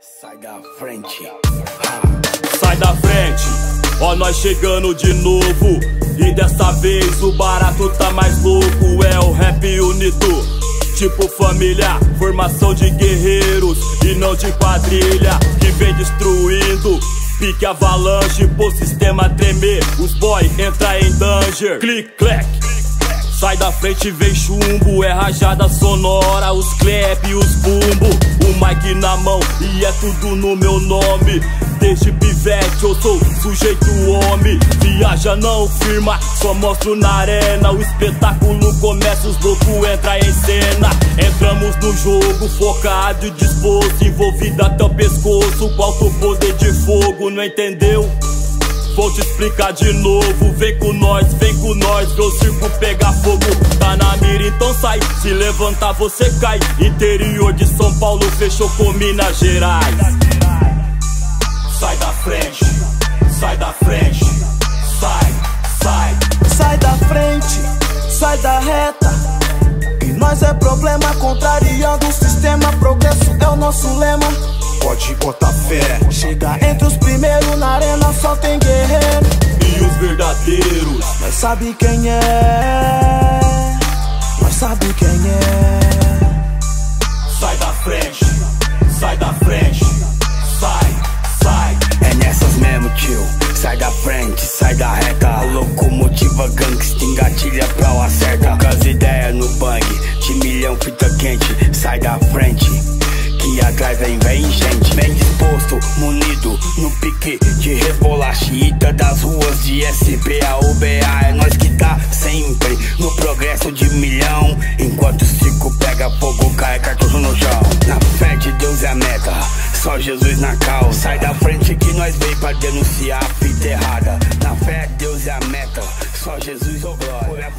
Sai da frente. Sai da frente, ó nós chegando de novo. E dessa vez o barato tá mais louco. É o rap unido, tipo família Formação de guerreiros. E não de quadrilha Que vem destruindo. Pique avalanche, pô sistema tremer. Os boy entra em danger. Click, clack Sai da frente, vem chumbo, é rajada sonora, os clap e os bumbo. O mic na mão e é tudo no meu nome. Desde pivete eu sou sujeito homem. Viaja não firma, só mostro na arena. O espetáculo começa, os loucos entra em cena. Entramos no jogo, focado e disposto, envolvido até o pescoço. Com alto poder de fogo, não entendeu? Vou te explicar de novo, vem com nós, vem com nós, o circo pegar fogo. Tá na mira, então sai, se levantar você cai. Interior de São Paulo fechou com Minas Gerais. Sai da frente, sai da frente, sai, sai. Sai da frente, sai da reta. E nós é problema, contrariando o sistema. Progresso é o nosso lema. Pode botar fé. Chega entre os verdadeiros, Nós sabe quem é. Nós sabe quem é. sai da frente, sai da frente, sai, sai. É nessas mesmo, tio. Sai da frente, sai da reta. A locomotiva gangsta engatilha pra o acerta. Com as ideias no bang, de milhão fita quente. Sai da frente. Que atrás vem, vem gente, bem disposto, munido no pique de rebolache, ita das ruas de SP a UBA. É nós que tá sempre no progresso de milhão. Enquanto o circo pega fogo, cai cartucho no chão. Na fé de Deus é a meta, só Jesus na cal. Sai da frente que nós veio pra denunciar a fita errada. Na fé, Deus é a meta, só Jesus ou glória. É